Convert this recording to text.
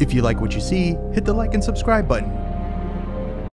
If you like what you see, hit the like and subscribe button.